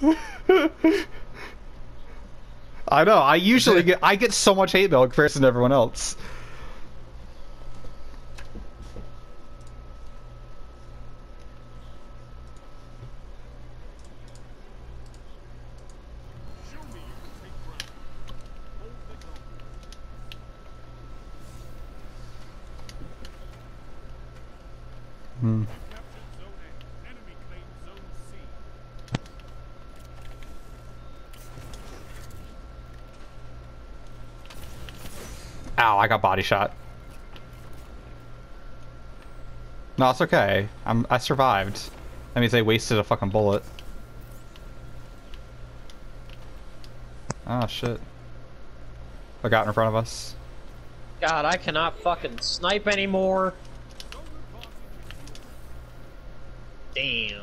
I know. I usually get I get so much hate mail in comparison to everyone else. Ow, I got body shot. No, it's okay. I'm I survived. That means they wasted a fucking bullet. Oh shit. Look out in front of us. God, I cannot fucking snipe anymore. Damn.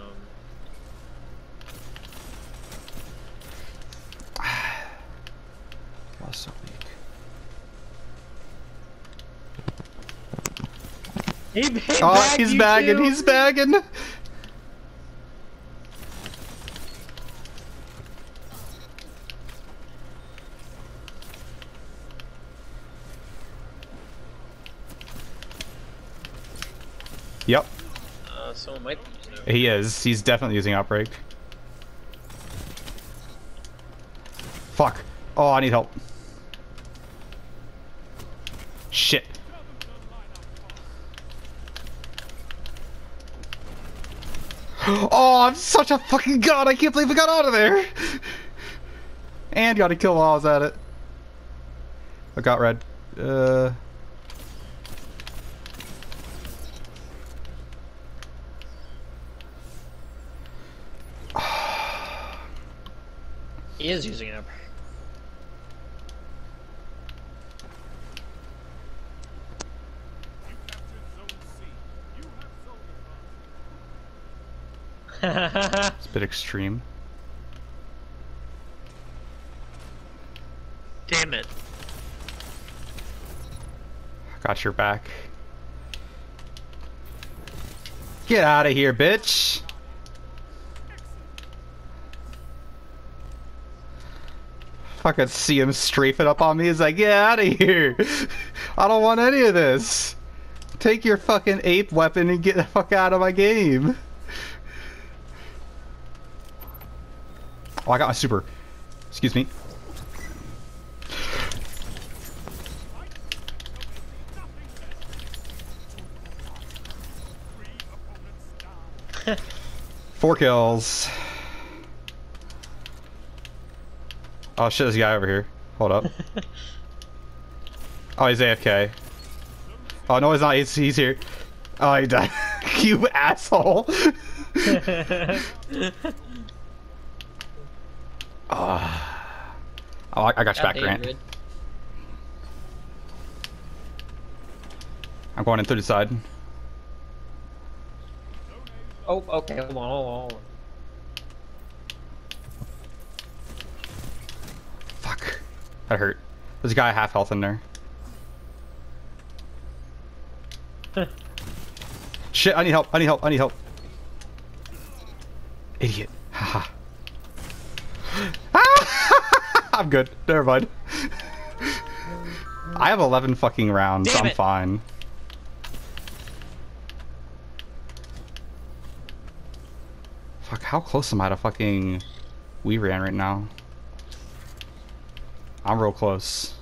That was so weak. He, he Oh, bagged he's you bagging, too. he's bagging! Yep, Uh, someone might be using he is. He's definitely using Outbreak. Fuck. Oh, I need help. Shit. Oh, I'm such a fucking god! I can't believe we got out of there! And got a kill while I was at it. I got red. Uh... He is using it. It's a bit extreme. Damn it. Got your back. Get out of here, bitch! Fucking see him strafing up on me. He's like, get out of here! I don't want any of this! Take your fucking ape weapon and get the fuck out of my game! Oh, I got my super. Excuse me. Four kills. Oh shit, there's a guy over here. Hold up. oh, he's AFK. Oh no, he's not. He's, he's here. Oh, he died. you asshole. Oh. Oh, I, I got your back, Grant. David. I'm going in through the side. Oh, okay, hold on, hold on, hold on. Fuck. That hurt. There's a guy half health in there. Shit, I need help, I need help, I need help. Idiot. I'm good. Never mind. I have 11 fucking rounds. Damn I'm it. fine. Fuck, how close am I to fucking we ran right now? I'm real close.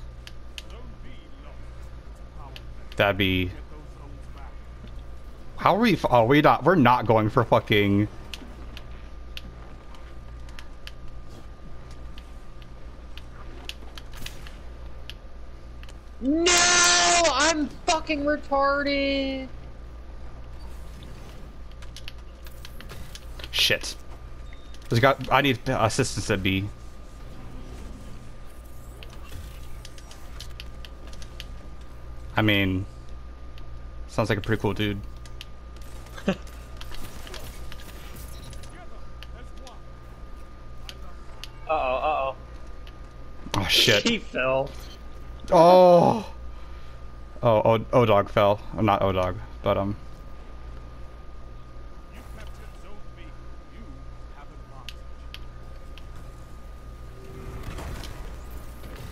That'd be. How are we? f- Oh, we not. We're not going for fucking. No! I'm fucking retarded! Shit. There's got. I need assistance at B. I mean, sounds like a pretty cool dude. Uh oh, uh oh. Oh shit. He fell. Oh. Oh, oh, dog fell. Oh, not oh, dog, but um.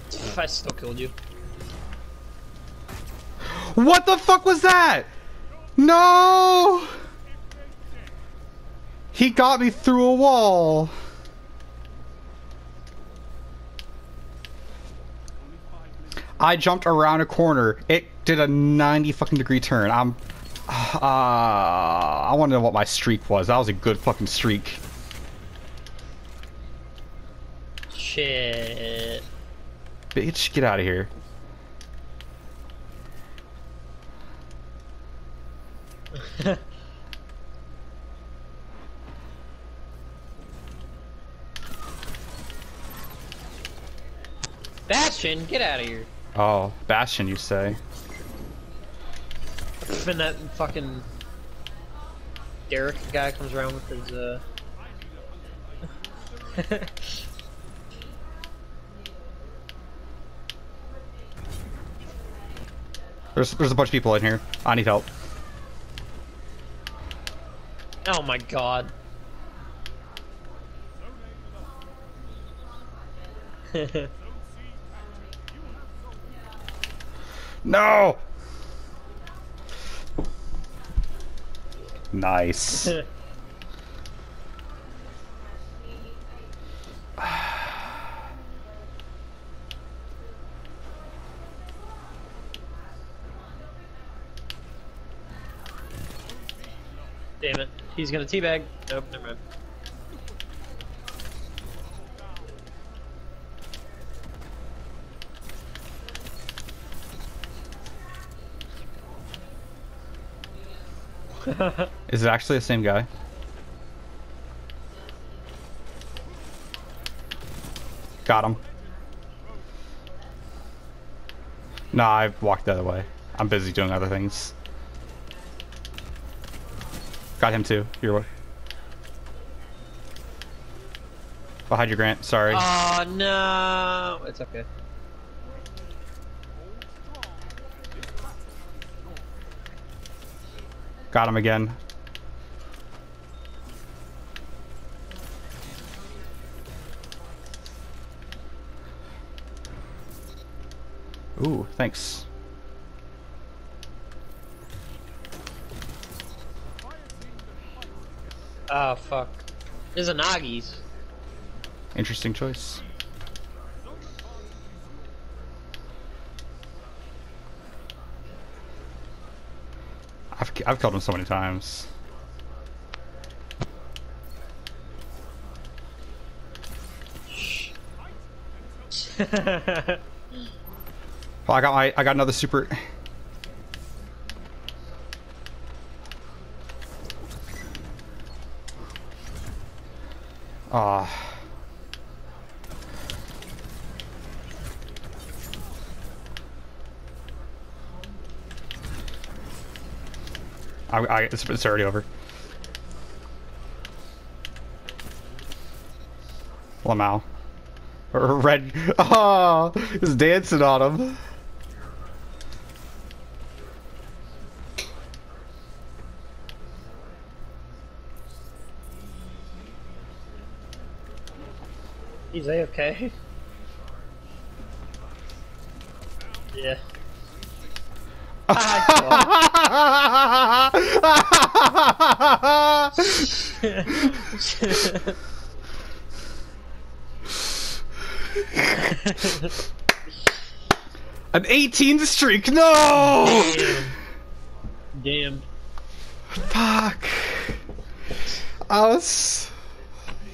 If I still killed you. What the fuck was that? No! He got me through a wall. I jumped around a corner. It did a 90 fucking degree turn. I'm. Uh, I want to know what my streak was. That was a good fucking streak. Shit. Bitch, get out of here. Bastion, get out of here. Oh, Bastion, you say? When that fucking Derek guy comes around with his uh. There's there's a bunch of people in here. I need help. oh my god. No. Nice. Damn it. He's gonna teabag. Nope, never mind. Is it actually the same guy? Got him. Nah, I walked the other way. I'm busy doing other things. Got him too. Your way. Behind your Grant. Sorry. Oh no! It's okay. Got him again. Ooh, thanks. Oh fuck. There's a Nagis. Interesting choice. I've, I've killed him so many times. Oh, I got my I got another super Ah. I, I, it's, it's already over. Lamau. Or Red. Oh, he's dancing on him. He's okay? Yeah. An 18 streak. No. Damn. Damn. Fuck. I was.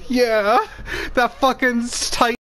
Yeah. That fucking tight.